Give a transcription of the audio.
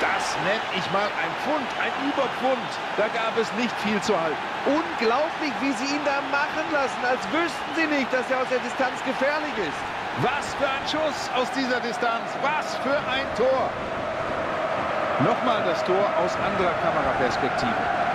Das nenne ich mal ein Pfund, ein Überpfund. Da gab es nicht viel zu halten. Unglaublich, wie sie ihn da machen lassen, als wüssten sie nicht, dass er aus der Distanz gefährlich ist. Was für ein Schuss aus dieser Distanz. Was für ein Tor. Nochmal das Tor aus anderer Kameraperspektive.